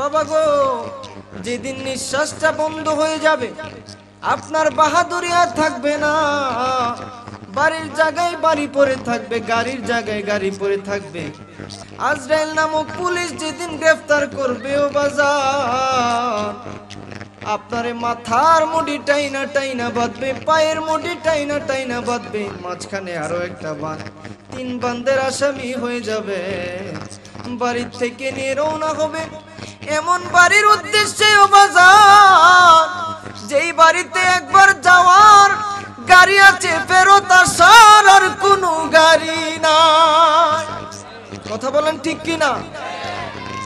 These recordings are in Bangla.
বাবা গো, যেদিন নিঃশ্বাসটা বন্ধ হয়ে যাবে, আপনার বাহাদুরি আর থাকবে না। বাড়ির জায়গায় বাড়ি পরে থাকবে, গাড়ির জায়গায় গাড়ি পরে থাকবে। আজরাইল নামক পুলিশ যেদিন গ্রেফতার করবে, ও বাজার। আপনারে মাথার মুডি টাইনা টাইনা বাঁধবে, পায়ের মুডি টাইনা টাইনা বাঁধবে, মাঝখানে আরও একটা বান তিন বান্দের আসামি হয়ে যাবে। বাড়ির থেকে নিয়ে রওনা হবে। এমন বাড়ির উদ্দেশ্যে যেই বাড়িতে একবার যাওয়ার গাড়ি আছে, ফেরত আসার আর কোনো গাড়ি নাই। কথা বলেন ঠিক কি না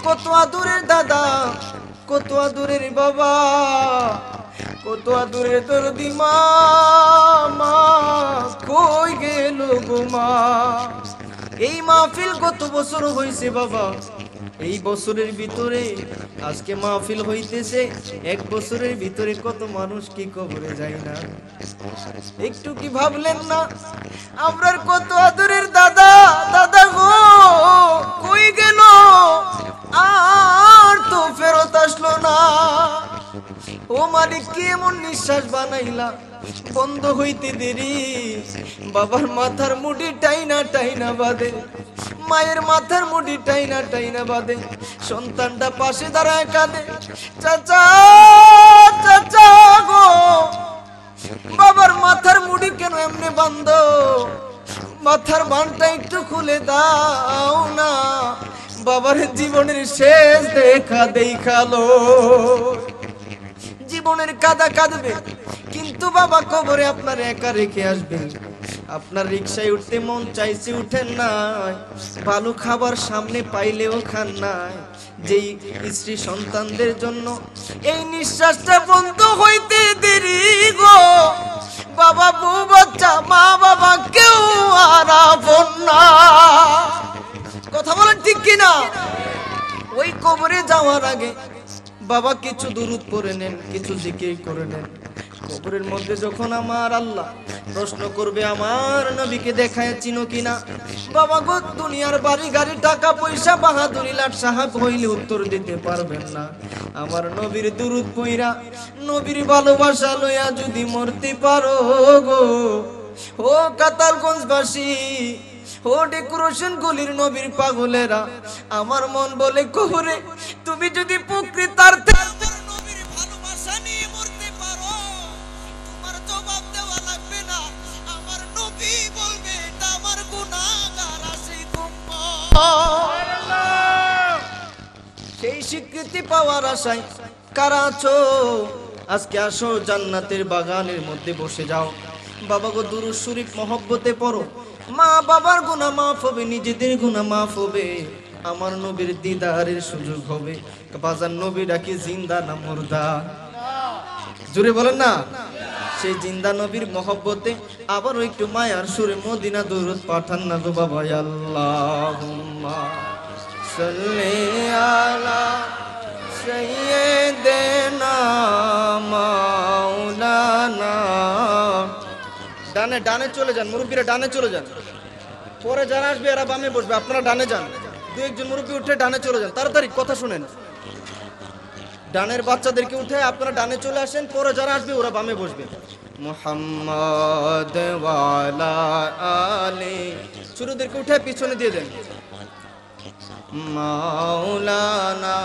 কত আদুরের দাদা কত আদুরের বাবা কত আদুরের তোর দিমা মা কই গেল গো মা? এই মাহফিল কত বছর হয়েছে বাবা? এই বছরের ভিতরে আজকে মাহফিল হইতেছে, এক বছরের ভিতরে কত মানুষ কি কবরে যায় না? একটু কি ভাবলেন না? আমরার কত আদরের দাদা দাদা গো, কই গেল? আর তো ফেরত আসলো না। ও মানে কি এমন নিঃশ্বাস বানাইলা? বন্ধ হইতে দেরি। বাবার মাথার মুডি টাইনা টাইনা বাদে। মায়ের মাথার মুডি টাইনা টাইনা বাদে সন্তানটা পাশে দাঁড়ায় কাঁদে। চাচা চাচা গো, বাবার মাথার মুড়ি কেন এমনি বান্ধ মাথার বানটা একটু খুলে দাও না, বাবার জীবনের শেষ দেখা দেখাল জীবনের কাদা কাঁদবে, কিন্তু বাবা কবরে আপনার একা রেখে আসবে। আপনার রিক্সায় উঠতে মন চাইছে উঠেন নাই। ভালো খাবার সামনে পাইলেও খান নাই। যেই স্ত্রী সন্তানদের জন্য এই নিঃশ্বাসটা বন্ধ হইতে দেরি গো। বাবা বউ, বাচ্চা, মা বাবা কেউ আর না। কথা বলেন ঠিক কিনা? ওই কবরে যাওয়ার আগে বাবা কিছু দূরত পরে নেন, কিছু জিকির করে নেন। কবরের মধ্যে যখন আমার আল্লাহ প্রশ্ন করবে, আমার নবীকে দেখায় চিনো কিনা? বাবা গো, দুনিয়ার বাড়ি, গাড়ি, টাকা, পয়সা, বাহাদুরি লাট সাহাব হইলে উত্তর দিতে পারবেন না। আমার নবীর দুরুদ পইরা নবীর ভালোবাসা লইয়া যদি মরতে পারো গো, ও কাতালগঞ্জবাসী ও ডেকোরেশন গলির নবীর পাগলেরা, আমার মন বলে কোহরে তুমি যদি প্রকৃতার্থে সেই স্বীকৃতি পাওয়ার আশায় কারা আছো? আজকে আসো জান্নাতের বাগানের মধ্যে বসে যাও। বাবা গো দুরু শরীফ মহব্বতে পড়ো। মা বাবার গুনাহ মাফ হবে, নিজেদের গুনাহ মাফ হবে। আমার নবীর দিদারের সুযোগ হবে। বাজার নবী ডাকি জিন্দা না মুর্দা। জুড়ে বলেন না। সেই জিন্দা নবীর মহব্বতে আবারও একটু মায়ার সুরে মদিনা দৌরত পাঠান না গো বাবা সাল্লি আলা সাইয়্যিদিনা মাওলানা। ডানে ডানে চলে যান, মুরব্বীরা ডানে চলে যান। পরে যারা আসবে এরা বামে বসবে, আপনারা ডানে যান। দু একজন মুরব্বী উঠে ডানে চলে যান। তাড়াতাড়ি কথা শুনেন। ডানের বাচ্চাদেরকে উঠে আপনারা ডানে চলে আসেন, পরে যারা আসবে ওরা বামে বসবে। মোহাম্মদ আলী। ছোটদেরকে উঠে পিছনে দিয়ে দেন। মাওলানা,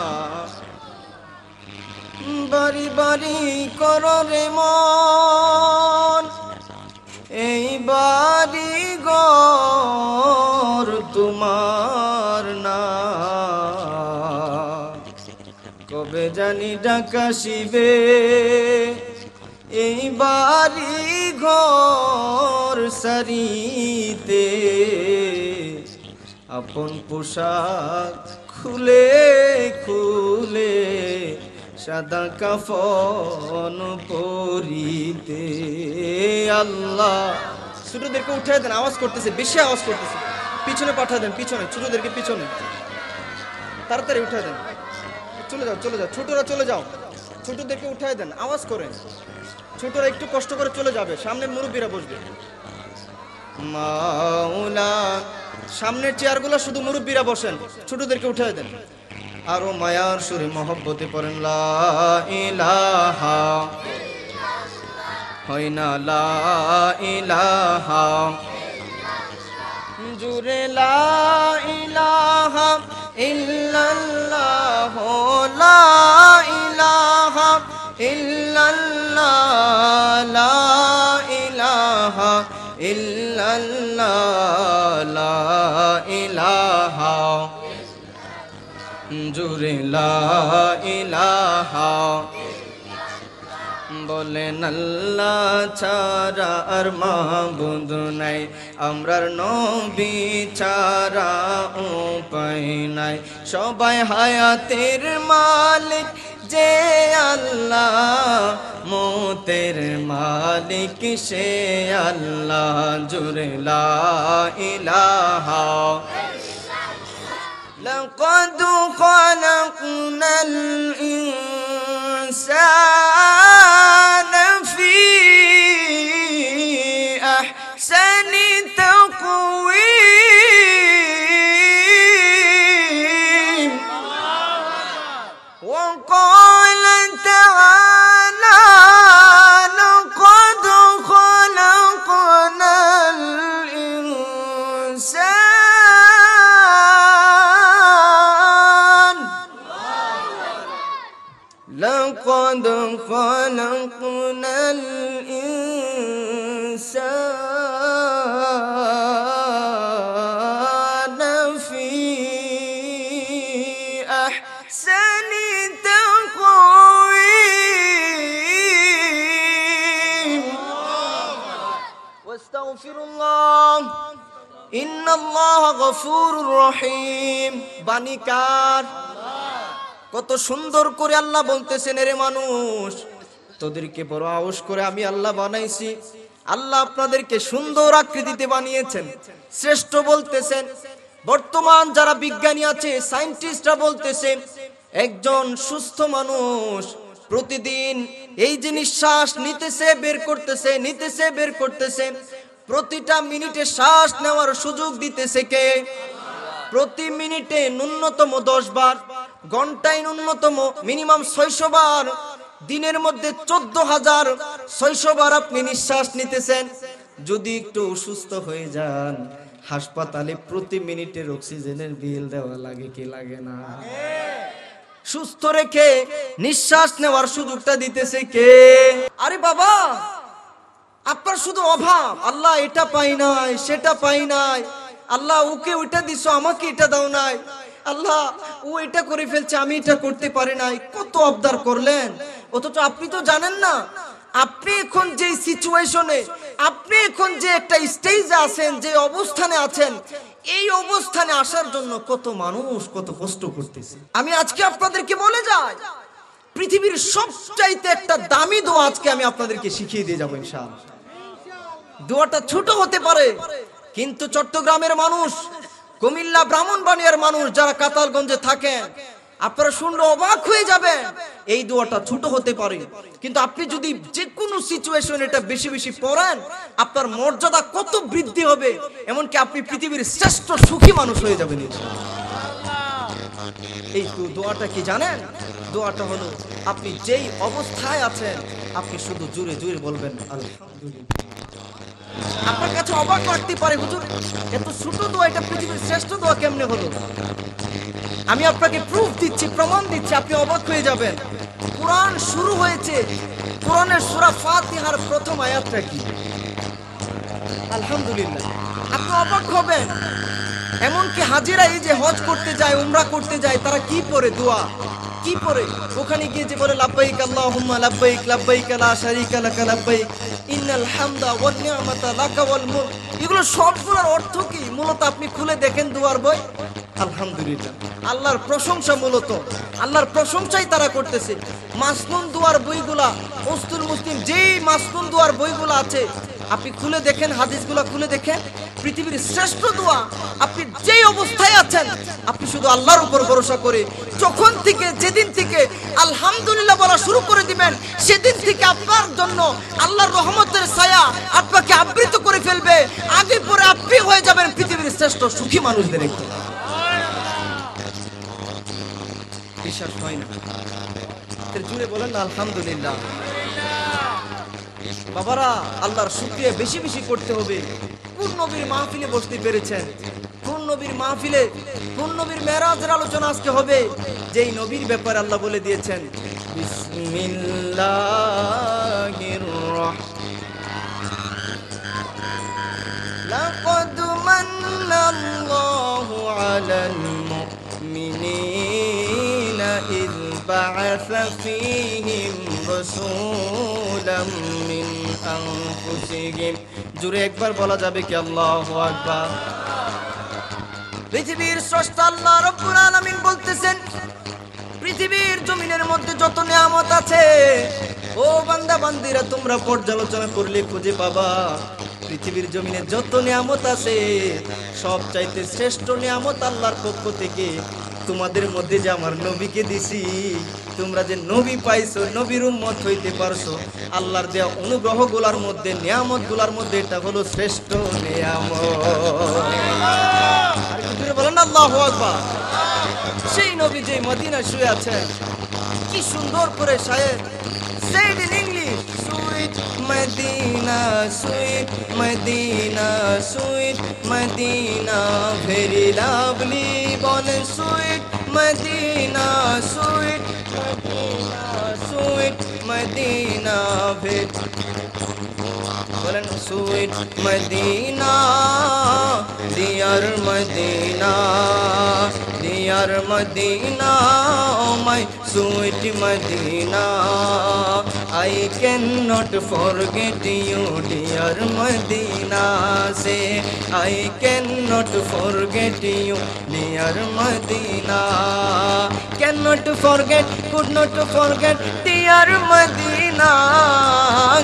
বাড়ি বাড়ি করো রে মন। এই বাড়ি গর তোমার না জানি ডাকাশিবে এই বাড়ি ঘর সারিতে আপন পোশাক খুলে খুলে সাদা কাফন পরিতে। আল্লাহ, ছোটদেরকে উঠে দেন, আওয়াজ করতেছে, বেশি আওয়াজ করতেছে। পিছনে পাঠা দেন, পিছনে, ছোটদেরকে পিছনে। তাড়াতাড়ি উঠে দেন। চলে যাও চলে যাও। ছোটরা চলে যাও। ছোটদেরকে উঠায় দেন, আওয়াজ করে ছোটরা একটু কষ্ট করে চলে যাবে সামনে মুরব্বীরা বসবে। মাওলা, সামনের চেয়ারগুলো শুধু মুরব্বীরা বসেন, ছোটদেরকে উঠায় দেন। আরও মায়ার সুরে মহব্বতে পড়েন, লা ইলাহা। লা লা ইলাহা। ইল্লাল্লাহ লা ইলাহা ইল্লাল্লাহ লা ইলাহা ইল্লাল্লাহ লা ইলাহা জুরে লা ইলাহা বলেন আল্লাহ ছাড়া আর মাহবুদ নাই আমরার নবী ছাড়া উপায় নাই সবাই হায়াতের মালিক যে আল্লাহ মোতের মালিক সে আল্লাহ জুরে লা ইলাহা لقد خلقنا الإنسان أحسن تقويم গফুর রহিম। বাণিকার কত সুন্দর করে আল্লাহ বলতেছেন, এর মানুষ, তোদেরকে বড় আওস করে আমি আল্লাহ বানাইছি। আল্লাহ আপনাদেরকে সুন্দর আকৃতিতে বানিয়েছেন। শ্রেষ্ঠ বলতেছেন, বর্তমান যারা বিজ্ঞানী আছে, সায়েন্টিস্টরা বলতেছে, একজন সুস্থ মানুষ প্রতিদিন এই যে নিঃশ্বাস নিতেছে, বের করতেছে, নিতেছে, বের করতেছে প্রতিটা মিনিটে শ্বাস নেওয়ার সুযোগ দিতেছে কে? প্রতি মিনিটে ন্যূনতম দশ বার, ঘন্টায় ন্যূনতম মিনিমাম ছয়শো বার, দিনের মধ্যে চোদ্দ হাজার ছয়শো বার আপনি নিঃশ্বাস নিতেছেন। যদি একটু অসুস্থ হয়ে যান, হাসপাতালে প্রতি মিনিটের অক্সিজেনের বিল দেওয়া লাগে কি লাগে না? সুস্থ রেখে নিঃশ্বাস নেওয়ার সুযোগটা দিতেছে কে? আরে বাবা! আপনার শুধু অভাব। আল্লাহ এটা পাই নাই, সেটা পাই নাই। আল্লাহ ওকে ওইটা দিছো, আমাকে এটা দাও নাই। আল্লাহ ও এটা করে ফেলছে, আমি এটা করতে পারি নাই। কত আবদার করলেন। অথচ আপনি তো জানেন না, আপনি এখন যে সিচুয়েশনে আপনি এখন যে একটা স্টেজে আছেন, যে অবস্থানে আছেন, এই অবস্থানে আসার জন্য কত মানুষ কত কষ্ট করতেছে। আমি আজকে আপনাদেরকে বলে যাই, পৃথিবীর সবচাইতে একটা দামি দোয়া আজকে আমি আপনাদেরকে শিখিয়ে দিয়ে যাব ইনশাআল্লাহ। দোয়াটা ছোট হতে পারে। কিন্তু চট্টগ্রামের মানুষ, কুমিল্লা ব্রাহ্মণবাড়িয়ার মানুষ যারা কাতালগঞ্জে থাকেন, আপনারা শুনলে অবাক হয়ে যাবে এই দোয়াটা ছোট হতে পারে। কিন্তু আপনি যদি যে কোনো সিচুয়েশন এটা বেশি বেশি পড়েন, আপনার মর্যাদা কত বৃদ্ধি হবে, এমনকি আপনি পৃথিবীর শ্রেষ্ঠ সুখী মানুষ হয়ে যাবেন। এই দোয়াটা কি জানেন? দোয়াটা হলো, আপনি যেই অবস্থায় আছেন, আপনি শুধু জুড়ে জুড়ে বলবেন, আলহামদুলিল্লাহ। আপনার কাছে অবাক লাগতে পারে, হুজুর। এত ছোট দোয়া, এটা পৃথিবীর শ্রেষ্ঠ দোয়া কেমনে হলো? আমি আপনাকে প্রুফ দিচ্ছি, প্রমাণ দিচ্ছি, আপনি অবাক হয়ে যাবেন। কোরআন শুরু হয়েছে। কোরআনের সূরা ফাতিহার প্রথম আয়াতটা কি? আলহামদুলিল্লাহ। আপনি অবাক হবেন। এমনকি হাজিরা এই যে হজ করতে যায়, উমরা করতে যায়, তারা কি পরে দোয়া? কি পরে? ওখানে গিয়ে যে বলে, লাব্বাইক আল্লাহুম্মা, লাব্বাইক লাব্বাইক, লা শারীকা লাকা, লাব্বাইক। ইন্নাল হামদা ওয়ান নি'মাতা লাকা ওয়াল মুলক। এগুলো সবগুলোর অর্থ কি? মূলত আপনি খুলে দেখেন দুয়ার বই? আলহামদুলিল্লাহ। আল্লাহর প্রশংসা মূলত। আল্লাহর প্রশংসাই তারা করতেছে। মাসনুন দুয়ার বইগুলা অস্তুল মুসলিম যেই মাসনুন দুয়ার বইগুলো আছে, আপনি খুলে দেখেন, হাদিসগুলো খুলে দেখেন। পৃথিবীর শ্রেষ্ঠ দোয়া। আপনি যেই অবস্থায় আছেন, আপনি শুধু আল্লাহর উপর ভরসা করে যখন থেকে, যেদিন থেকে আলহামদুলিল্লাহ বলা শুরু করে দিবেন, সেদিন থেকে আপনার জন্য আল্লাহর রহমতের ছায়া আপনাকে আবৃত করে ফেলবে। আগে পরে আপনি হয়ে যাবেন পৃথিবীর শ্রেষ্ঠ সুখী মানুষদের একজন। বিশ্বাস হয় না। জুড়ে বলেন আলহামদুলিল্লাহ। বাবারা, আল্লাহর শুক্রিয়া বেশি বেশি করতে হবে। কোন নবীর মাহফিলে বসতে পেরেছেন কোন নবীর মাহফিলে কোন নবীর মেরাজের আলোচনা আজকে হবে যেই নবীর ব্যাপারে আল্লাহ বলে দিয়েছেন বিসমিল্লাহির রহমানির لقد من الله على المؤمنين إذ بعث فيهم رسولا من أنفسهم জুড়ে একবার বলা যাবে কি আল্লাহ আকবার। পৃথিবীর স্রষ্টা আল্লাহ রব্বুল আলামিন বলতেছেন, পৃথিবীর জমিনের মধ্যে যত নিয়ামত আছে, ও বান্দা বান্দিরা, তোমরা পর্যালোচনা করলে খুঁজে পাবা। পৃথিবীর জমিনে যত নিয়ামত আছে সব চাইতে শ্রেষ্ঠ নিয়ামত আল্লাহর পক্ষ থেকে তোমাদের মধ্যে যে আমার নবীকে দিছি, তোমরা যে নবী পাইছো, নবীর উম্মত হইতে পারছ, আল্লাহর দেওয়া অনুগ্রহগুলার মধ্যে নিয়ামতগুলার মধ্যে এটা হলো শ্রেষ্ঠ নিয়ামত। বলেন আল্লাহু সেই নবী যে মদিনা শুয়ে আছেন কি সুন্দর করে শায়ের said مدینہ سویت مدینہ سویت مدینہ پھیری لابلی بول سویت مدینہ سویت مدینہ مدینہ پھر بولن سویت مدینہ، دیار مدینہ دیار مدینہ میں سویت مدینہ۔ I cannot forget you, dear Medina. Say, I cannot forget you, dear Medina. Cannot forget, could not forget, dear Medina.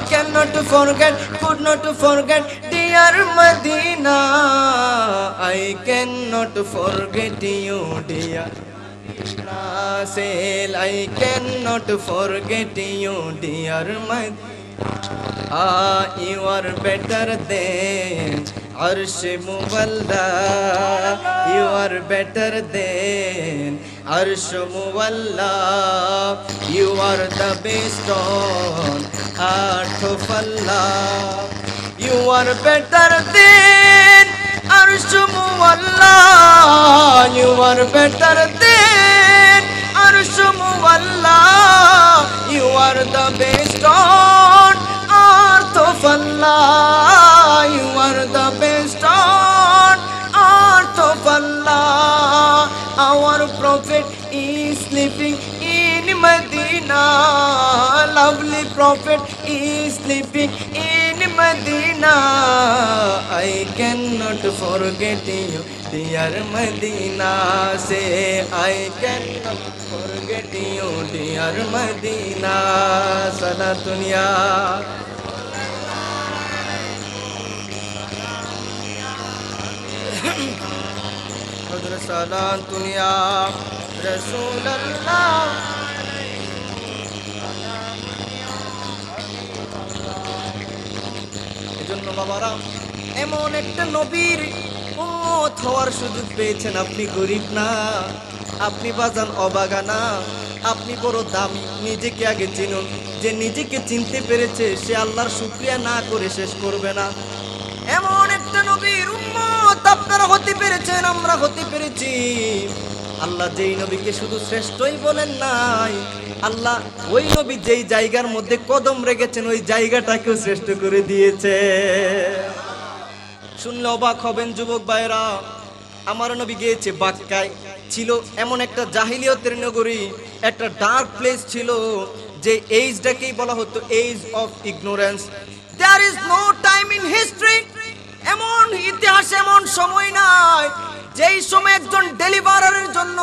Cannot forget, could not forget, dear Medina. I cannot forget you, dear. Nasel, I cannot forget you, dear Medina. Ah, you are better than Arsh Muballa. You are better than Arsh Muballa. You are the best on Allah. You are better than Arsh Muballa. You are better than Arsh Muballa. You are the best on earth oh of Allah. You are the best on earth oh of Allah. Our prophet is sleeping in Medina. Lovely prophet is sleeping in مدینہ آئی کی نٹ فور گٹیوں در مدینہ سے آئی کی گٹ د مدینہ سادہ دنیا سادا دنیا رسو ر বাবারা, এমন একটা নবীর উম্মত হওয়ার সুযোগ পেয়েছেন আপনি গরিব না, আপনি বাজান অবাগা না, আপনি বড় দামি নিজেকে আগে চিনুন, যে নিজেকে চিনতে পেরেছে সে আল্লাহর শুক্রিয়া না করে শেষ করবে না। এমন একটা নবীর আপনারা হতে পেরেছেন, আমরা হতে পেরেছি। আল্লাহ যেই নবীকে শুধু শ্রেষ্ঠই বলেন নাই, আল্লাহ ওই নবী যেই জায়গার মধ্যে কদম রেখেছেন, ওই জায়গাটাকেও শ্রেষ্ঠ করে দিয়েছে। শুনলে অবাক হবেন যুবক ভাইরা আমার নবী গিয়েছে বাক্কায়, ছিল এমন একটা জাহিলিয়তের নগরী, একটা ডার্ক প্লেস ছিল, যে এইজটাকেই বলা হতো age of ignorance there is no time in history এমন ইতিহাস, এমন সময় নাই যেই সময় একজন ডেলিভারের জন্য,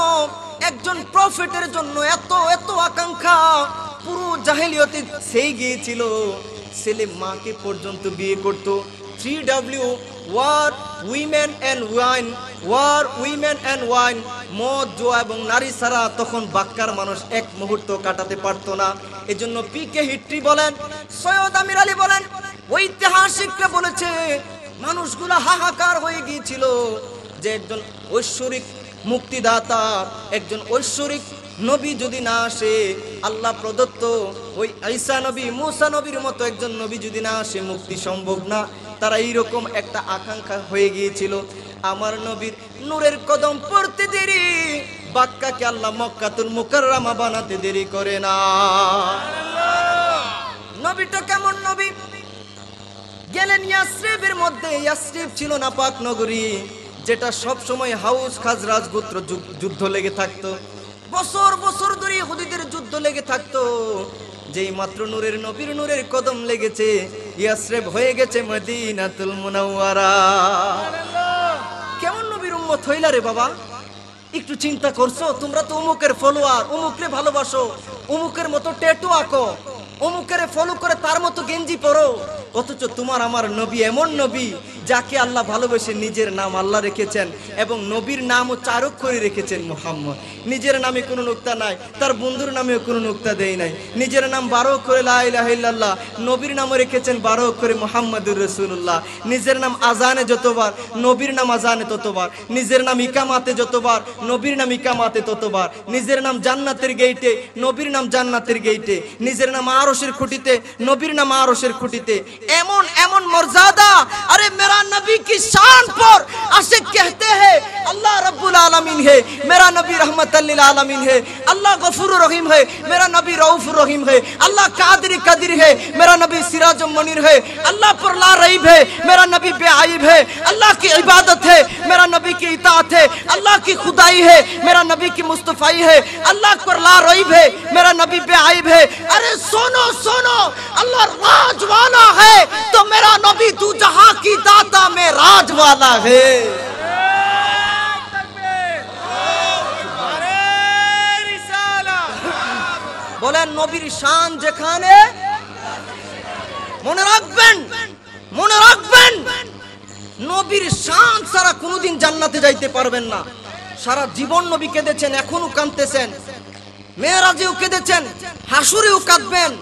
একজন প্রফিটের জন্য এত এত আকাঙ্ক্ষা, পুরো জাহেলিয়তে সেই গিয়েছিল। ছেলে মাকে পর্যন্ত বিয়ে করত। Three W war women and wine war women and wine মদ, জোয়া এবং নারী ছাড়া তখন বাক্কার মানুষ এক মুহূর্ত কাটাতে পারতো না। এজন্য পি কে হিট্রি বলেন, সৈয়দ আমির আলী বলেন, ঐতিহাসিকরা বলেছে, মানুষগুলো হাহাকার হয়ে গিয়েছিল। যে একজন ঐশ্বরিক মুক্তিদাতা, একজন ঐশ্বরিক নবী যদি না আসে, আল্লাহ প্রদত্ত ওই ঈসা নবী, মুসা নবীর মতো একজন নবী যদি না আসে, মুক্তি সম্ভব না। তারা এইরকম একটা আকাঙ্ক্ষা হয়ে গিয়েছিল। আমার নবীর নূরের কদম পড়তে দেরি, বাক্কাকে আল্লাহ মক্কাতুল মুকাররামা বানাতে দেরি করে না। নবীটা কেমন নবী? গেলেন ইয়াসরিবের মধ্যে, ইয়াসরিব ছিল না পাক নগরী। যেটা সব সময় হাউস খাজরাজ গোত্র যুদ্ধ লেগে থাকতো। বছর বছর ধরে হুদিদের যুদ্ধ লেগে থাকতো। যেই মাত্র নূরের নবীর নূরের কদম লেগেছে, ইয়াসরিব হয়ে গেছে মদিনাতুল মুনাওয়ারা। কেমন নবীর উম্মত হইলা রে বাবা? একটু চিন্তা করছ? তোমরা তো অমুকের ফলোয়ার অমুকরে ভালোবাসো অমুকের মতো টেটু আঁকো অমুকের ফলো করে তার মতো গেঞ্জি পরো। অথচ তোমার আমার নবী এমন নবী, যাকে আল্লাহ ভালোবেসে নিজের নাম আল্লাহ রেখেছেন এবং নবীর নামও চারক করে রেখেছেন মোহাম্মদ। নিজের নামে কোনো নোক্তা নাই, তার বন্ধুর নামেও কোনো নোক্তা দেয় নাই। নিজের নাম বারো করে লাইল্লাহ নবীর নামও রেখেছেন বারো করে মোহাম্মদুর রসুল্লাহ নিজের নাম আজানে যতবার, নবীর নাম আজানে ততবার। নিজের নাম ইকামাতে যতবার, নবীর নাম ইকামাতে ততবার। নিজের নাম জান্নাতের গেইটে নবীর নাম জান্নাতের গেইটে নিজের নাম আরশের খুঁটিতে، নবীর নাম আরশের খুঁটিতে। এমন এমন মর্যাদা ارے میرا نبی کی شان پر عاشق کہتے ہیں اللہ رب العالمین ہے میرا نبی رحمت للعالمین ہے اللہ غفور رحیم ہے میرا نبی رعوف رحیم ہے اللہ قادر قدیر ہے میرا نبی سراج منیر ہے اللہ پر لا رعیب ہے میرا نبی بے عیب ہے اللہ کی عبادت ہے میرا نبی کی اطاعت ہے اللہ کی خدائی ہے میرا نبی کی مصطفی ہے اللہ پر لا رعیب ہے میرا نبی بے عیب ہے ارے सुनो सुनो अल्लाह राज वाला है तो मेरा नबी तू जहां की दाता में राज वाला है বলেন নবীর শান যেখানে মনে রাখবেন মনে রাখবেন নবীর শান ছাড়া কোনোদিন জান্নাতে যাইতে পারবেন না সারা জীবন নবী কেঁদেছেন এখনো কাঁদতেছেন মেয়েরাজেও কেঁদেছেন হাসুরেও কাঁদবেন।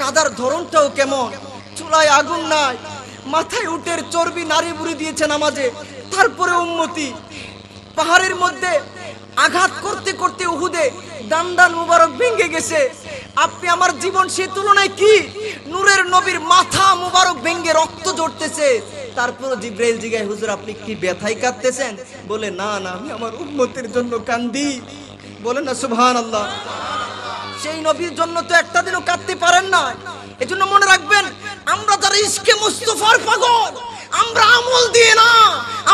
কাদার ধরনটাও কেমন? চুলায় আগুন নাই, মাথায় উটের চর্বি নারী বুড়ি দিয়েছে নামাজে তারপরে উন্মতি পাহাড়ের মধ্যে আঘাত করতে করতে উহুদে দান দান মুবারক ভেঙে গেছে। আপনি আমার জীবন সে তুলনায় কি? নূরের নবীর মাথা মুবারক ভেঙে রক্ত জড়তেছে তারপর জিব্রাইল জিগায়, হুজুর, আপনি কি ব্যথায় কাঁদতেছেন? বলে, না না, আমি আমার উম্মতের জন্য কান্দি। বলেন না সুবহান আল্লাহ সেই নবীর জন্য তো একটা দিনও কাঁদতে পারেন না। এজন্য মনে রাখবেন, আমরা যারা ইসকে মুস্তফার পাগল, আমরা আমল দিয়ে না,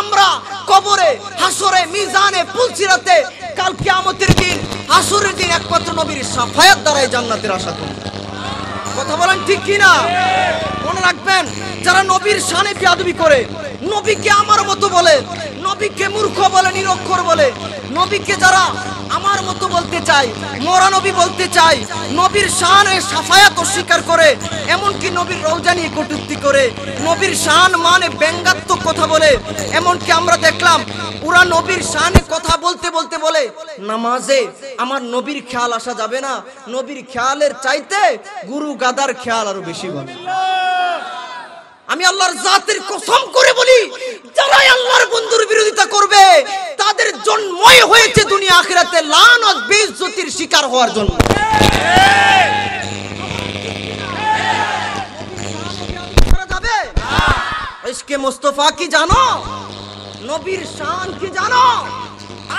আমরা কবরে, হাসরে, মিজানে পুলসিরাতে কাল কিয়ামতের দিন, হাসরের দিন একমাত্র নবীর সাফায়াত দ্বারাই জান্নাতের আশা করি কথা বলেন ঠিক কি না মনে রাখবেন, যারা নবীর শানে বিয়াদবি করে, নবীকে আমার মতো বলে, নবীকে মূর্খ বলে, নিরক্ষর বলে নবীকে যারা আমার মতো বলতে চাই মোরা নবী বলতে চাই নবীর শানে সাফায়াত অস্বীকার করে, এমনকি নবীর রৌজা নিয়ে কটূক্তি করে, নবীর শান মানে ব্যঙ্গাত্মক কথা বলে, এমনকি আমরা দেখলাম ওরা নবীর শানে কথা বলতে বলতে বলে, নামাজে আমার নবীর খেয়াল আসা যাবে না, নবীর খেয়ালের চাইতে গুরু গাদার খেয়াল আরও বেশি বলে। আমি আল্লাহর জাতের কসম করে বলি, যারাই আল্লাহর বন্ধুর বিরোধিতা করবে, তাদের জন্মই হয়েছে দুনিয়া আখিরাতে লানত, বেইজ্জতির শিকার হওয়ার জন্য। ইসকে মুস্তফা কি জানো? নবীর শান কি জানো?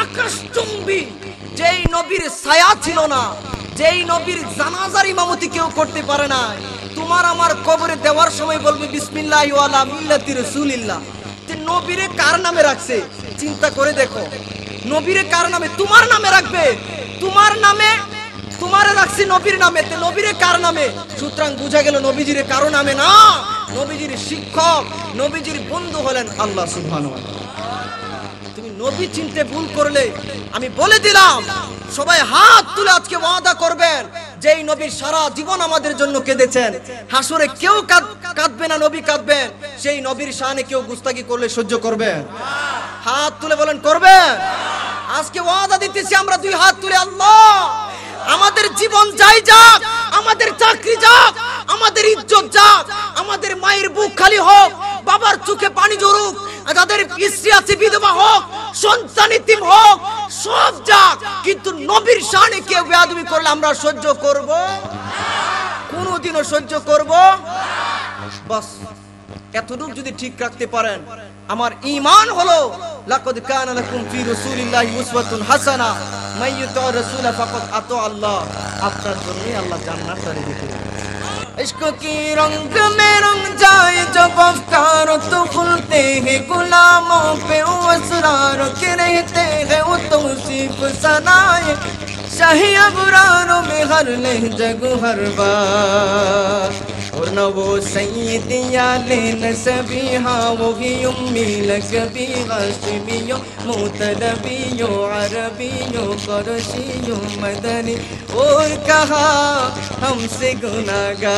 আকাশচুম্বী। যেই নবীর ছায়া ছিল না, যেই নবীর জানাজার ইমামতি কেউ করতে পারে না তোমার আমার কবরে দেওয়ার সময় বলবে, বিসমিল্লাহ ওয়ালা মিল্লাতি রাসূলিল্লাহ। তে নবীরে কার নামে রাখছে? চিন্তা করে দেখো। নবীরে কার নামে? তোমার নামে রাখবে। তোমার নামে, তোমারে রাখছি নবীর নামে। তে নবীরে কার নামে? সুতরাং বুঝা গেল নবীজিরে কারও নামে না। নবীজির শিক্ষক, নবীজির বন্ধু হলেন আল্লাহ সুবহানাহু ওয়া তাআলা। নবী চিনতে ভুল করলে আমি বলে দিলাম, সবাই হাত তুলে আজকে ওয়াদা করবেন যে এই নবীর সারা জীবন আমাদের জন্য কেঁদেছেন। হাসরে কেউ কাঁদবে না, নবী কাঁদবেন। সেই নবীর শানে কেউ গুস্তাকি করলে সহ্য করবেন। হাত তুলে বলেন, করবেন? আজকে ওয়াদা দিতেছি আমরা দুই হাত তুলে, আল্লাহ! আমাদের জীবন যাই যাক, আমাদের চাকরি যাক, আমাদের ইজ্জত যাক, আমাদের মায়ের বুক খালি হোক, বাবার চোখে পানি জড়ুক যাদের স্ত্রী আছে, বিধবা হোক, সন্তান ইতিম হোক, সব যাক। কিন্তু নবীর শানে কেউ বেয়াদবি করলে আমরা সহ্য করব? কোনোদিনও সহ্য করব? বাস, এতটুকু যদি ঠিক রাখতে পারেন আমার ঈমান হলো লাকাদ কানা লাকুম ফি রাসূলিল্লাহি উসওয়াতুন হাসানা মান ইউতি রাসূল ফাকাদ আতা আল্লাহ আপনার জন্য আল্লাহ জান্নাত তৈরি করে इश्क की रंग में रंग जाए जब अफकार तो खुलते हैं गुलामों पे वो असरार के रहते हैं वो तौसीफ सनाए شاہی ابرانوں میں ہر لہ جگو ہر بار۔ اور نہ وہ سیدیا لین سبی ہاں وہی امی لقبی، غاشمیوں مطلبیوں عربیوں، قرشیوں، مدنی۔ اور کہا ہم سے گناہگار۔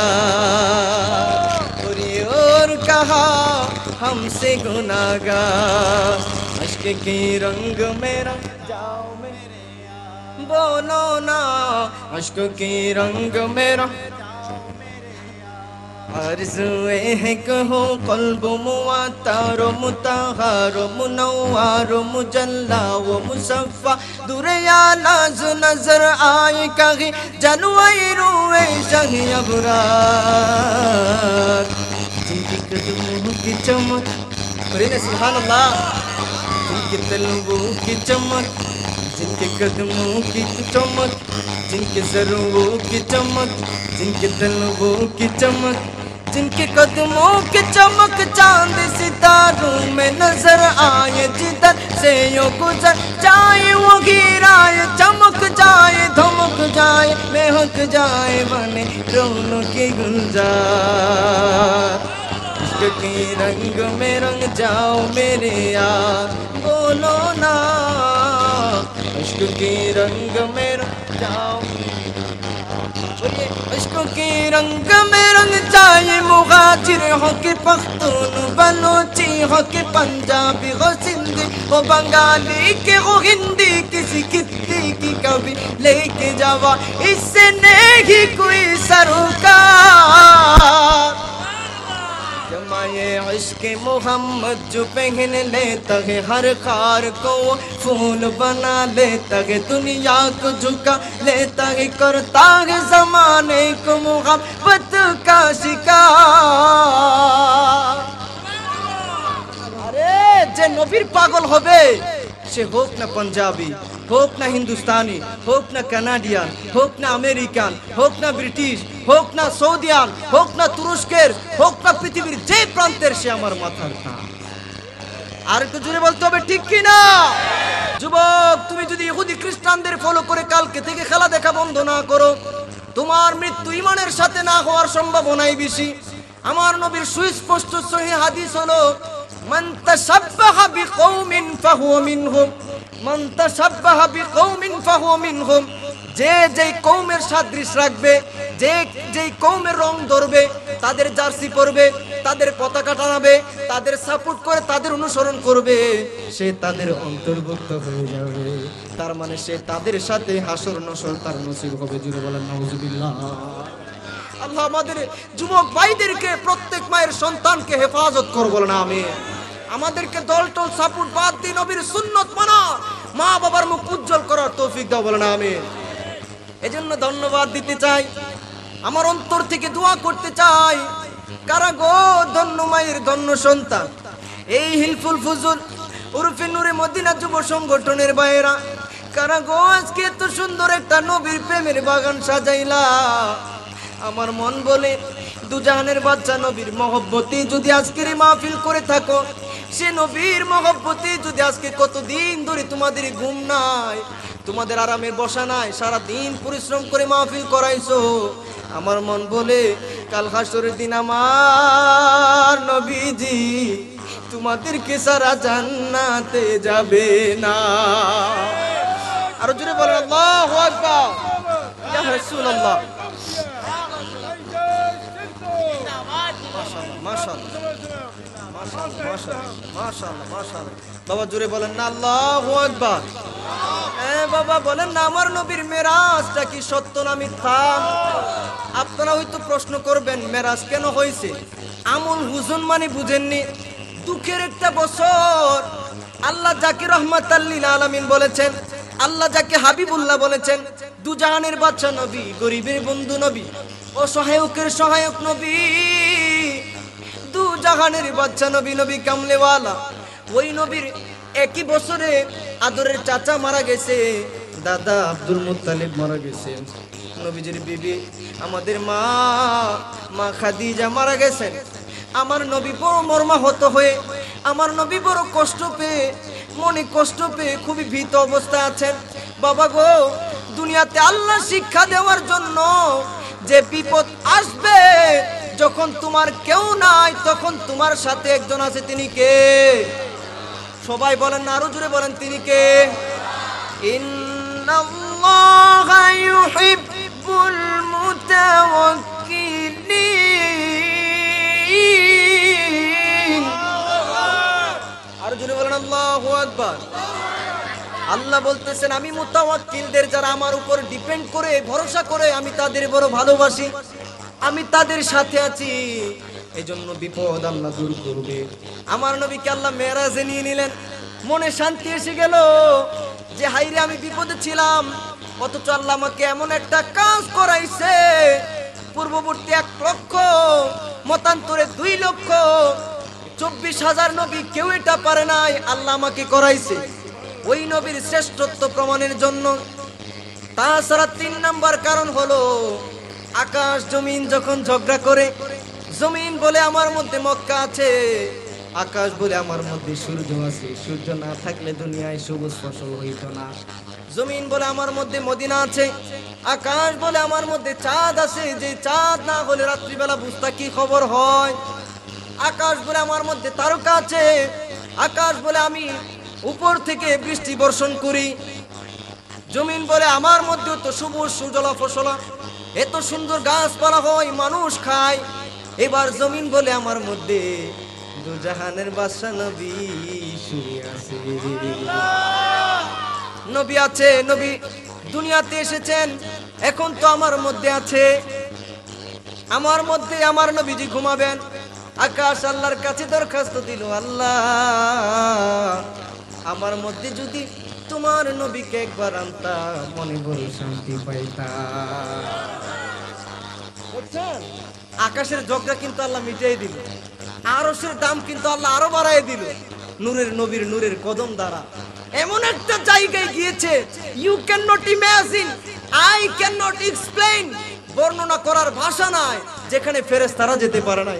اور یہ اور کہا ہم سے گناہگار۔ عشق کی رنگ میرا بولو نا عشق کی رنگ میرا۔ عرضویں ہیں کہو قلب مواتار و متحر و منوار و مجلہ و مصفہ۔ دور ناز نظر آئی کہیں جلوائی روئے شہی ابرار۔ جنگی قدموں کی چمک پرینے سبحان اللہ۔ جنگی تلووں کی چمک جن کے قدموں کی چمک، جن کے ذروں کی چمک، جن کے تلووں کی چمک، جن کے قدموں کی چمک، چاند ستاروں میں نظر آئے جدھر سے یوں گزر، جائے وہ گرائے چمک جائے، دھمک جائے مہک جائے، بنے رونوں کی گنجا کی رنگ میں رنگ جاؤ میرے یار، بولو نا۔ عشق کی رنگ میں رنگ جاؤ عشق کی رنگ میں رنگ جائے مغاجر ہو کے پختون بلوچی ہو کے پنجابی ہو سندھی ہو بنگالی کے ہو ہندی کسی کتی کی کبھی لے کے جاوا اس سے نہیں کوئی سروکار فرمائے، عشق محمد جو پہن لیتا ہے ہر خار کو، پھول بنا لیتا ہے دنیا کو، جھکا لیتا ہے، کرتا ہے زمانے کو محبت کا شکار۔ ارے، جے نبیر پاگل ہوبے সে হোক نہ پنجابی۔ হোক না হিন্দুস্তানি, হোক না কানাডিয়ান, হোক না আমেরিকান, হোক না ব্রিটিশ, হোক না সৌদিয়ান, হোক না তুরস্কের, হোক না পৃথিবীর যে প্রান্তের সে আমার মাথার তার। আর একটু জুড়ে বলতে হবে, ঠিক কি না যুবক, তুমি যদি ইহুদি খ্রিস্টানদের ফলো করে কালকে থেকে খেলা দেখা বন্ধ না করো, তোমার মৃত্যু ইমানের সাথে না হওয়ার সম্ভাবনাই বেশি। আমার নবীর সুস্পষ্ট সহি হাদিস হলো, মান তাসাব্বাহা বিকৌমিন ফাহুয়া মিনহুম। মান তাসাব্বাহা বিকৌমিন ফাহুয়া মিনহুম। যে যেই কৌমের সাদৃশ রাখবে, যে যেই কৌমের রং ধরবে, তাদের জার্সি পরবে, তাদের পতাকা টানাবে, তাদের সাপোর্ট করে তাদের অনুসরণ করবে, সে তাদের অন্তর্ভুক্ত হয়ে যাবে। তার মানে সে তাদের সাথে হাসর নসর তার নসিব হবে জুড়ে বলেন, নাউজুবিল্লাহ। আল্লাহ আমাদের যুবক ভাইদেরকে প্রত্যেক মায়ের সন্তানকে হেফাজত করব না আমি আমাদেরকে দল টল সাপোর্ট বাদ দিয়ে নবীর সুন্নত মানা। মা বাবার মুখ উজ্জ্বল করার তৌফিক দাও বলে না আমি এজন্য ধন্যবাদ দিতে চাই। আমার অন্তর থেকে দোয়া করতে চাই। কারা গো ধন্য মায়ের ধন্য সন্তান? এই হিলফুল ফুজুল, উরফে নূরে মদিনা যুব সংগঠনের বাইরা কারা গো আজকে এত সুন্দর একটা নবীর প্রেমের বাগান সাজাইলা? আমার মন বলে, দুজাহানের বাচ্চা নবীর মহব্বতে যদি আজকের মাহফিল করে থাকো সে নবীর মহব্বতে যদি আজকে কতদিন ধরে তোমাদের ঘুম নাই, তোমাদের আরামের বসা নাই সারা দিন পরিশ্রম করে মাহফিল করাইছো, আমার মন বলে কাল হাসরের দিন আমার নবীজি তোমাদেরকে সারা জান্নাতে যাবে না। আরও জোরে বলেন, আল্লাহু আকবার। ইয়া রাসূলুল্লাহ। বাবা বলেন না, আল্লাহু আকবার। এ বাবা বলেন না, আমার নবীর মেরাজটা কি সত্য না মিথ্যা? আপনারা হয়তো প্রশ্ন করবেন, মেরাজ কেন হয়েছে? আমুল হুজুন মানে বুঝেননি। দুঃখের একটা বছর। আল্লাহ জাকির রহমাত আলামিন বলেছেন, আল্লাহ যাকে হাবিবুল্লাহ বলেছেন দু জাহানের বাচ্চা নবী, গরিবের বন্ধু নবী, অসহায়কের সহায়ক নবী। জাহানের বাচ্চা নবী নবী কামলেওয়ালা। ওই নবীর একই বছরে আদরের চাচা মারা গেছে, দাদা আব্দুল মুত্তালিব মারা গেছে। নবীজির বিবি, আমাদের মা মা খাদিজা মারা গেছেন আমার নবী বড় মর্মাহত হয়ে, আমার নবী বড় কষ্ট পেয়ে, মনে কষ্ট পেয়ে খুবই ভীত অবস্থায় আছেন। বাবা গো, দুনিয়াতে আল্লাহ শিক্ষা দেওয়ার জন্য যে বিপদ আসবে যখন তোমার কেউ নাই, তখন তোমার সাথে একজন আছে, তিনি কে? সবাই বলেন না, আরও জুড়ে বলেন, তিনি কে? আরও জুড়ে বলেন, আল্লাহু আকবার। আল্লাহ বলতেছেন, আমি মুতাওয়াক্কিলদের যারা আমার উপর ডিপেন্ড করে, ভরসা করে, আমি তাদের বড় ভালোবাসি। আমি তাদের সাথে আছি। এই জন্য বিপদ আল্লাহ দূর করবে। আমার নবীকে আল্লাহ মেরাজে নিয়ে নিলেন। মনে শান্তি এসে গেল যে হাইরে আমি বিপদে ছিলাম। অথচ আল্লাহ আমাকে এমন একটা কাজ করাইছে। পূর্ববর্তী এক লক্ষ, মতান্তরে দুই লক্ষ, চব্বিশ হাজার নবী কেউ এটা পারে নাই, আল্লাহ আমাকে করাইছে। ওই নবীর শ্রেষ্ঠত্ব প্রমাণের জন্য। তাছাড়া তিন নাম্বার কারণ হলো আকাশ জমিন যখন ঝগড়া করে, জমিন বলে আমার মধ্যে মক্কা আছে, আকাশ বলে আমার মধ্যে সূর্য আছে। সূর্য না থাকলে দুনিয়ায় সবুজ ফসল হইত না। জমিন বলে আমার মধ্যে মদিনা আছে, আকাশ বলে আমার মধ্যে চাঁদ আছে। যে চাঁদ না হলে রাত্রিবেলা বুঝতা কি খবর হয়? আকাশ বলে আমার মধ্যে তারকা আছে, আকাশ বলে আমি উপর থেকে বৃষ্টি বর্ষণ করি। জমিন বলে আমার মধ্যে তো সবুজ সুজলা ফসলা। এত সুন্দর গাছপালা হয়, মানুষ খায়। এবার জমিন বলে আমার মধ্যে দুজাহানের বাসা নবী শুয়ে আছে। নবী আছে, নবী দুনিয়াতে এসেছেন, এখন তো আমার মধ্যে আছে। আমার মধ্যে আমার নবীজি ঘুমাবেন। আকাশ আল্লাহর কাছে দরখাস্ত দিল, আল্লাহ। আমার মধ্যে যদি তোমার নবীকে একবার আনতা, মনে বড় শান্তি পাইতা? আকাশের ঝগড়া কিন্তু আল্লাহ মিটিয়ে দিল। আরসের দাম কিন্তু আল্লাহ আরও বাড়াই দিল। নূরের নবীর নূরের কদম দ্বারা। এমন একটা জায়গায় গিয়েছে you can not imagine I can not explain বর্ণনা করার ভাষা নাই, যেখানে ফেরেস তারা যেতে পারে নাই।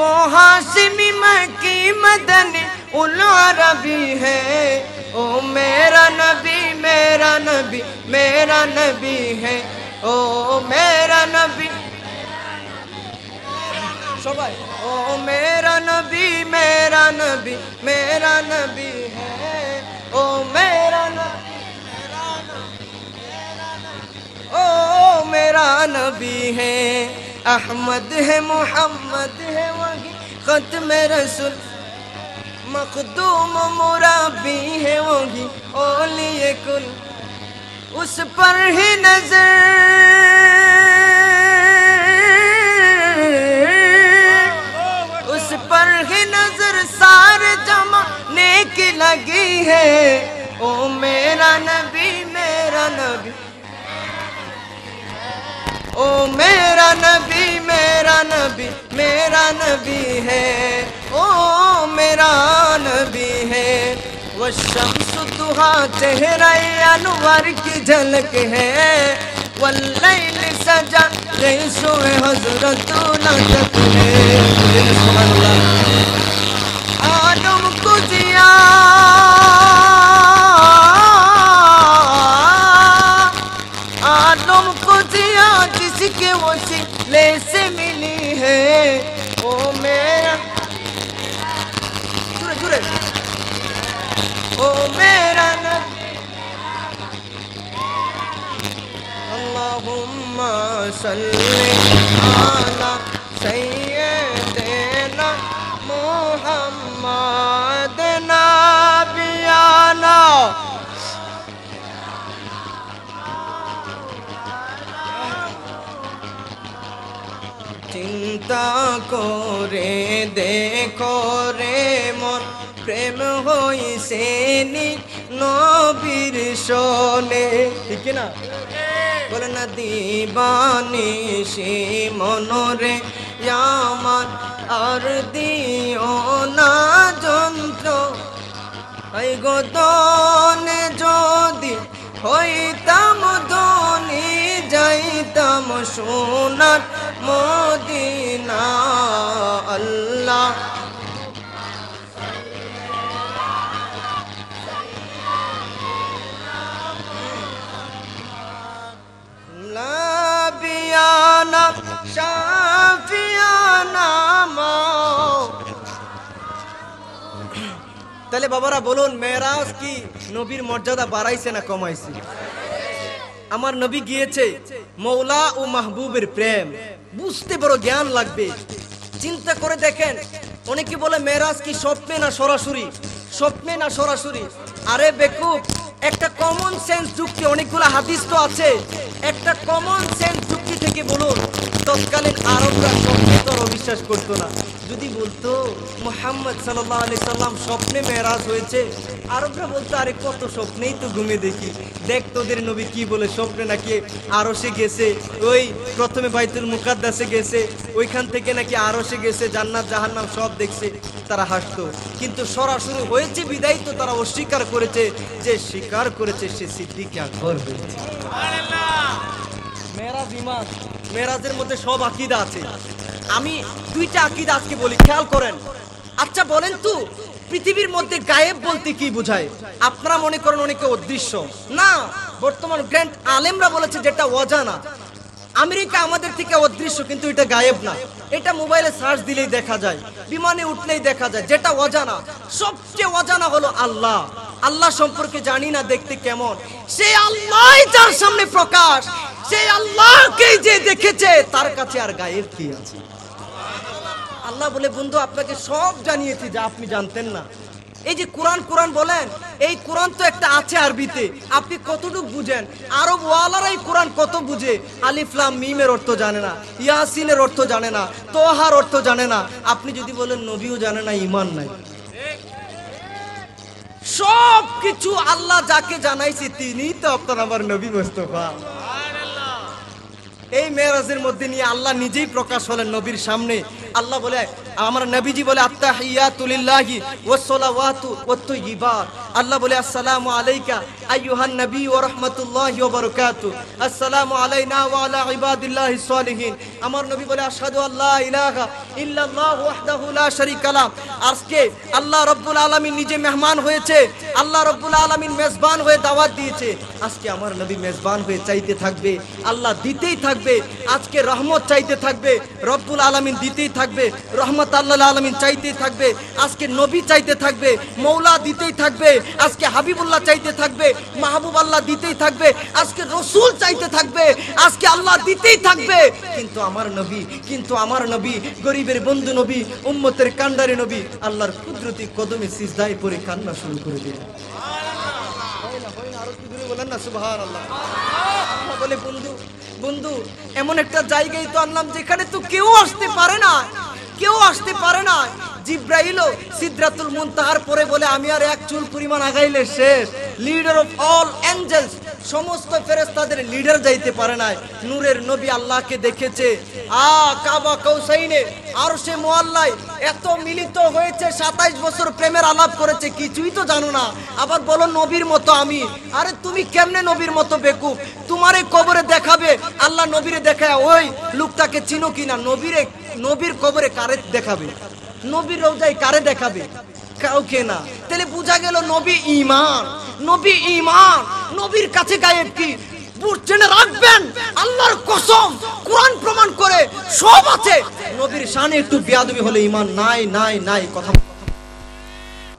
وہ ہاشمی مکی مدن العربی ہے۔ او میرا نبی میرا نبی میرا نبی ہے۔ او میرا نبی او میرا نبی میرا نبی میرا نبی ہے۔ او میرا نبی او میرا نبی ہے۔ احمد ہے، محمد ہے، وہی ختم رسول۔ مخدوم مرابی ہے، وہی اولی کل۔ اس پر ہی نظر۔ اس پر ہی نظر سار جمانے کی لگی ہے۔ او میرا نبی میرا نبی۔ او میرا نبی میرا نبی میرا نبی ہے۔ او میرا نبی ہے۔ وہ شمس دہا چہرہ انور کی جھلک ہے۔ واللیل سجا ریسو حضرت نجت ہے۔ آدم کو ہے وہ میرا جرے جرے وہ میرا اللہم صلی علی سیدنا محمد نبیانا চিন্তা করে দেখো রে মন। প্রেম হইছে নি নবীর শোনে। ঠিক না বলে না দিবানি সে মনরে আমার, আর দিও না যন্ত্র। এই গদনে যদি হইতাম ধনী যাইতাম সোনার মদিনা, আল্লাহ। তাহলে বাবারা বলুন, মেয়েরাজ কি নবীর মর্যাদা বাড়াইছে না কমাইছে? আমার নবী গিয়েছে, মৌলা ও মাহবুবের প্রেম। বুঝতে বড় জ্ঞান লাগবে। চিন্তা করে দেখেন অনেকে বলে, মেরাজ কি স্বপ্নে না সরাসরি? স্বপ্নে না সরাসরি? আরে বেকুব, একটা কমন সেন্স যুক্তি, অনেকগুলো হাদিস তো আছে। একটা কমন সেন্স থেকে বলুন, তৎকালীন আরবরা স্বপ্নে তো আর অবিশ্বাস করতো না। যদি বলতো, মোহাম্মদ সাল্লাহ আলি সাল্লাম স্বপ্নে মেয়েরাজ হয়েছে, আরবরা বলতো, আরে কত স্বপ্নেই তো ঘুমিয়ে দেখি। দেখ তোদের নবী কি বলে, স্বপ্নে নাকি আরও সে গেছে, ওই প্রথমে বাইতুল মুকাদ্দাসে গেছে, ওইখান থেকে নাকি আরও সে গেছে, জান্নাত, জাহান্নাম সব দেখছে, তারা হাসতো। কিন্তু সরাসরি হয়েছে বিদায় তো তারা অস্বীকার করেছে যে, স্বীকার করেছে সে সিদ্দিক আকবর হয়েছে মেরাজ ইমান মেরাজের মধ্যে সব আকিদা আছে। আমি দুইটা আকিদা আজকে বলি, খেয়াল করেন। আচ্ছা বলেন তো, পৃথিবীর মধ্যে গায়েব বলতে কি বোঝায়? আপনারা মনে করেন অনেকে অদৃশ্য। না, বর্তমান গ্র্যান্ড আলেমরা বলেছে যেটা অজানা। আমেরিকা আমাদের থেকে অদৃশ্য, কিন্তু এটা গায়েব না। এটা মোবাইলে সার্চ দিলেই দেখা যায়, বিমানে উঠলেই দেখা যায়, যেটা অজানা, সবচেয়ে অজানা হলো আল্লাহ। আল্লাহ সম্পর্কে জানি না দেখতে কেমন। সেই আল্লাহ যার সামনে প্রকাশ সেই আল্লাহকে যে দেখেছে, তার কাছে আর গায়েব কি আছে? আল্লাহ বলে, বন্ধু, আপনাকে সব জানিয়েছি যা আপনি জানতেন না। এই যে কোরআন কোরআন বলেন, এই কোরআন তো একটা আছে আরবিতে। আপনি কতটুকু বুঝেন? আরব ওয়ালারা ওয়ালারাই কোরআন কত বুঝে? আলিফলাম মিমের অর্থ জানে না, ইয়াসিনের অর্থ জানে না, তোহার অর্থ জানে না। আপনি যদি বলেন, নবীও জানে না ইমান নাই। সব কিছু আল্লাহ যাকে জানাইছে তিনি তো আপনার আমার নবী মোস্তফা। এই মেয়েরাজের মধ্যে নিয়ে আল্লাহ নিজেই প্রকাশ হলেন নবীর সামনে। আল্লাহ বলে, আমার নবীজি বলে, আত্তাহিয়াতুলিল্লাহি ও ওয়াত-তাইয়্যিবাত আল্লাহ বলে, আসসালামু আলাইকা আইয়ুহান নবী ওয়া রাহমাতুল্লাহি ওয়া বারাকাতু আসসালামু আলাইনা ওয়া আলা ইবাদিল্লাহিস সালিহিন আমার নবী বলে, আশহাদু আল্লা ইলাহা ইল্লাল্লাহ ওয়াহদাহু লা শারীকা লা আজকে আল্লাহ রাব্বুল আলামিন নিজে মেহমান হয়েছে, আল্লাহ রাব্বুল আলামিন মেজবান হয়ে দাওয়াত দিয়েছে। আজকে আমার নবী মেজবান হয়ে চাইতে থাকবে, আল্লাহ দিতেই থাকবে, আজকে রহমত চাইতে থাকবে, রব্বুল আলামিন দিতেই থাকবে, রহমত আল্লাহ আলামিন চাইতেই থাকবে, আজকে নবী চাইতে থাকবে, মৌলা দিতেই থাকবে আজকে হাবিবুল্লাহ চাইতে থাকবে, মাহবুব আল্লাহ দিতেই থাকবে, আজকে রসুল চাইতে থাকবে, আজকে আল্লাহ দিতেই থাকবে। কিন্তু আমার নবী, কিন্তু আমার নবী, গরিবের বন্ধু নবী, উম্মতের কান্ডারি নবী, আল্লাহর কুদরতি কদমে সিজদায় পরে কান্না শুরু করে বলে, বন্ধু বন্ধু, এমন একটা জায়গায় তো আনলাম যেখানে তো কেউ আসতে পারে না। কেউ আসতে পারে না। জিব্রাইলও সিদ্রাতুল মুনতাহার পরে বলে, আমি আর এক চুল পরিমাণ আগাইলে শেষ। লিডার অফ অল অ্যাঞ্জেলস সমস্ত ফেরেস্তাদের লিডার যাইতে পারে না নূরের নবী আল্লাহকে দেখেছে। আ কাবা কৌসাইনে আর সে মোয়াল্লায় এত মিলিত হয়েছে, সাতাইশ বছর প্রেমের আলাপ করেছে, কিছুই তো জানো না। আবার বলো, নবীর মতো আমি। আরে তুমি কেমনে নবীর মতো বেকুব? তোমার কবরে দেখাবে, আল্লাহ নবীরে দেখায়, ওই লোকটাকে চিনো কিনা? নবীরে নবীর কবরে কারে দেখাবে? নবীর রোজায় কারে দেখাবে? কাউকে না। তাহলে বোঝা গেল নবী ইমান নবী ইমান নবীর কাছে গায়েব কি? জেনে রাখবেন। আল্লাহর কসম, কোরআন প্রমাণ করে সব আছে। নবীর শানে একটু বিয়াদবি হলে ইমান নাই নাই নাই, কথা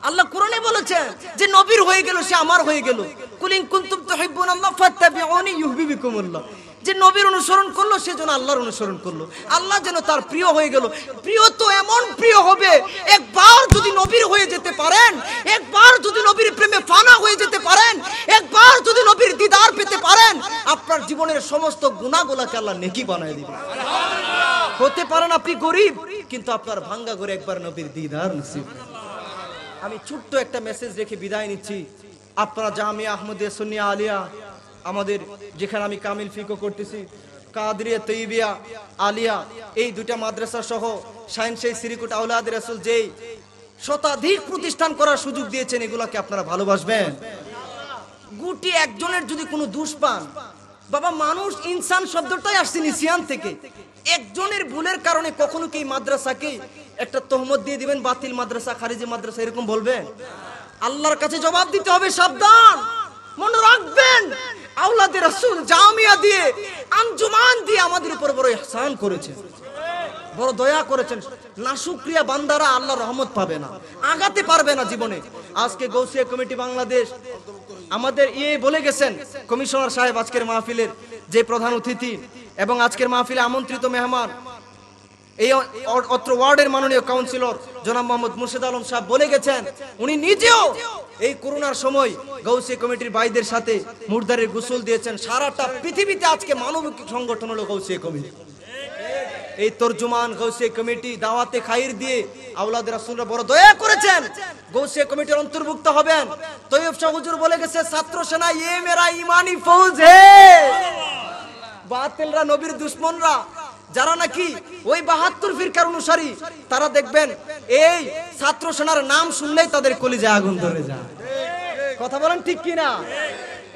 আল্লাহ কোরআনে বলেছেন যে নবীর হয়ে গেল, সে আমার হয়ে গেল। কুলিন কুনতুম তুহিব্বুন আল্লাহ ফাত্তাবিউনি ইউহিব্বুকুমুল্লাহ। যে নবীর অনুসরণ করল সে যেন আল্লাহর অনুসরণ করল। আল্লাহ যেন তার প্রিয় হয়ে গেল। প্রিয় তো এমন প্রিয় হবে, একবার যদি নবীর হয়ে যেতে পারেন, একবার যদি নবীর প্রেমে ফানা হয়ে যেতে পারেন, একবার যদি নবীর দিদার পেতে পারেন, আপনার জীবনের সমস্ত গুণাগুলাকে আল্লাহ নেকি বানায় দিবে। হতে পারেন আপনি গরিব, কিন্তু আপনার ভাঙ্গা করে একবার নবীর দিদার নসিব। আমি ছোট্ট একটা মেসেজ রেখে বিদায় নিচ্ছি। আপনারা জামিয়া আহমদিয়া সুনিয়া আলিয়া আমাদের যেখানে আমি কামিল ফিকো করতেছি, কাদরিয়া, তৈবিয়া, আলিয়া, এই দুটা মাদ্রাসা সহ সাইন সেই সিরিকুট আউলাদ রাসুল যেই শতাধিক প্রতিষ্ঠান করার সুযোগ দিয়েছেন, এগুলাকে আপনারা ভালোবাসবেন। গুটি একজনের যদি কোনো দোষ পান, বাবা মানুষ ইনসান শব্দটাই আসছে নিসিয়ান থেকে। একজনের ভুলের কারণে কখনো কি মাদ্রাসাকে একটা তহমত দিয়ে দিবেন, বাতিল মাদ্রাসা, খারিজি মাদ্রাসা, এরকম বলবেন? আল্লাহর কাছে জবাব দিতে হবে, সাবধান! মনে রাখবেন আউলাদে রাসূল জামিয়া দিয়ে, আঞ্জুমান দিয়ে আমাদের উপর বড় ইহসান করেছে বড় দয়া করেছেন। নাশুক্রিয়া বান্দারা আল্লাহ রহমত পাবে না, আগাতে পারবে না জীবনে। আজকে গৌসিয়া কমিটি বাংলাদেশ আমাদের ইয়ে বলে গেছেন, কমিশনার সাহেব আজকের মাহফিলের যে প্রধান অতিথি এবং আজকের মাহফিলে আমন্ত্রিত মেহমান এই অত্র ওয়ার্ডের মাননীয় কাউন্সিলর জনাব মোহাম্মদ মুর্শিদ আলম সাহেব বলে গেছেন, উনি নিজেও এই করোনার সময় গৌসিয়া কমিটির ভাইদের সাথে মুর্দারের গোসল দিয়েছেন। সারাটা পৃথিবীতে আজকে মানবিক সংগঠন হলো গৌসিয়া কমিটি। এই তর্জমান গৌসে কমিটি দাওয়াতে খাইর দিয়ে আওলাদ রাসূলরা বড় দয়া করেছেন। গৌসে কমিটির অন্তর্ভুক্ত হবেন। তৈয়ব শাহ হুজুর বলে গেছে, ছাত্র সেনা ইয়ে মেরা ইমানি ফৌজ, হে! বাতিলরা, নবীর দুশ্মনরা, যারা নাকি ওই বাহাত্তর ফিরকার অনুসারী, তারা দেখবেন এই ছাত্র সেনার নাম শুনলেই তাদের কলিজায় আগুন ধরে যায়। কথা বলেন ঠিক কি না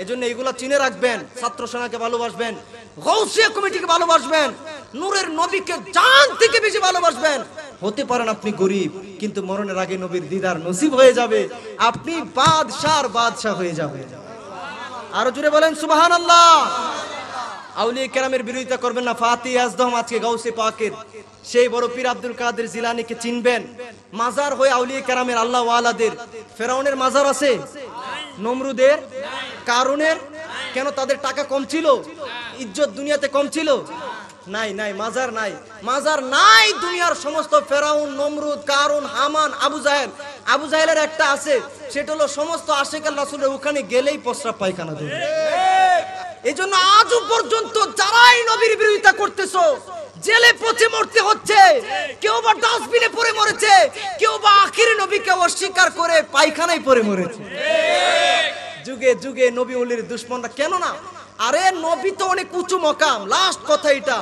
এজন্য এইগুলা চিনে রাখবেন, ছাত্র সেনাকে ভালোবাসবেন, গৌসিয়া কমিটিকে ভালোবাসবেন, নূরের নবীকে জান থেকে বেশি ভালোবাসবেন। হতে পারেন আপনি গরিব, কিন্তু মরণের আগে নবীর দিদার নসিব হয়ে যাবে, আপনি বাদশার বাদশাহ হয়ে যাবে আরও জুড়ে বলেন সুবাহান আল্লাহ আউলিয়া কেরামের বিরোধিতা করবেন না। ফাতি আজদম আজকে গাউসে পাকের। সেই বড় পীর আব্দুল কাদের জিলানিকে চিনবেন। মাজার হয়ে আউলিয়া কেরামের আল্লাহ ওয়ালাদের। ফেরাউনের মাজার আছে? নমরুদের? কারণের কেন তাদের টাকা কম ছিল? ইজ্জত দুনিয়াতে কম ছিল? নাই নাই, মাজার নাই। মাজার নাই দুনিয়ার সমস্ত ফেরাউন, নমরুদ, কারুন, হামান, আবু জাহেল। আবু জাহেলের একটা আছে, সেটা হলো সমস্ত আশেকাল রাসুলের ওখানে গেলেই প্রস্রাব পায়খানা দেবে এই জন্য আজও পর্যন্ত যারাই নবীর বিরোধিতা করতেছো, জেলে পচে মরতে হচ্ছে, কেউ বা ডাস্টবিনে পড়ে মরেছে, কেউ বা আখির নবীকে অস্বীকার করে পায়খানায় পড়ে মরেছে। যুগে যুগে নবী উলির দুশ্মনরা কেন না আরে নবী তো অনেক উঁচু মকাম লাস্ট কথা এটা।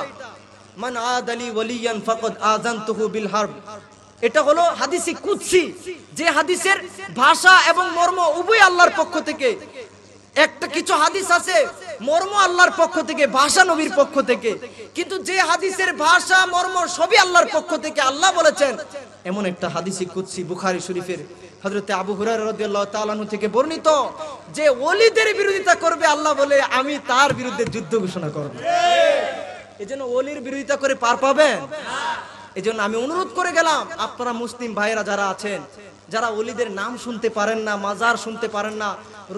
মান আদ আলী ওয়ালিয়ান ফাকাদ আযানতুহু বিল হারব। এটা হলো হাদিসি কুদসি, যে হাদিসের ভাষা এবং মর্ম উভয় আল্লাহর পক্ষ থেকে। একটা কিছু হাদিস আছে, মর্ম আল্লাহর পক্ষ থেকে, ভাষা নবীর পক্ষ থেকে। কিন্তু যে হাদিসের ভাষা, মর্ম সবই আল্লাহর পক্ষ থেকে, আল্লাহ বলেছেন। এমন একটা হাদিসি কুদসি, বুখারী শরীফের। হযরতে আবু হুরায়রা রাদিয়াল্লাহু থেকে বর্ণিত যে ওলিদের বিরোধিতা করবে আল্লাহ বলে, আমি তার বিরুদ্ধে যুদ্ধ ঘোষণা করব। এই জন্য ওলির বিরোধিতা করে পার পাবেন? এই জন্য আমি অনুরোধ করে গেলাম, আপনারা মুসলিম ভাইয়েরা যারা আছেন, যারা ওলিদের নাম শুনতে পারেন না, মাজার শুনতে পারেন না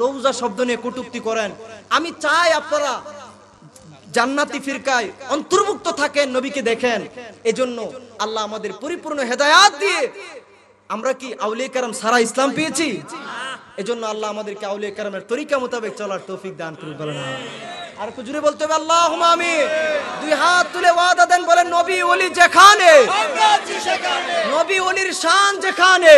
রৌজা শব্দ নিয়ে কটুক্তি করেন, আমি চাই আপনারা জান্নাতি ফিরকায় অন্তর্ভুক্ত থাকেন, নবীকে দেখেন। এজন্য আল্লাহ আমাদের পরিপূর্ণ হেদায়াত দিয়ে আমরা কি আউলিয়া কারাম সারা ইসলাম পেয়েছি? এজন্য আল্লাহ আমাদেরকে আউলিয়া কারামের তরিকা মোতাবেক চলার তৌফিক দান করুন বলেন আর জুড়ে বলতে হবে আল্লাহ আমি দুই হাত তুলে ওয়াদা দেন বলেন নবী অলি যেখানে। নবী অলির শান যেখানে।